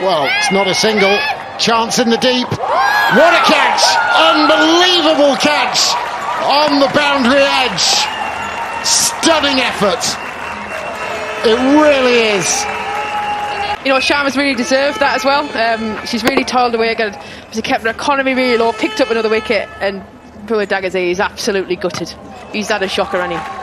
Well, it's not a single. Chance in the deep. What a catch! Unbelievable catch on the boundary edge. Stunning effort. It really is. You know, Sharma's really deserved that as well. Um, she's really toiled away, got, she kept her economy really low, picked up another wicket, and poor Dagazi is absolutely gutted. He's had a shocker, hasn't he?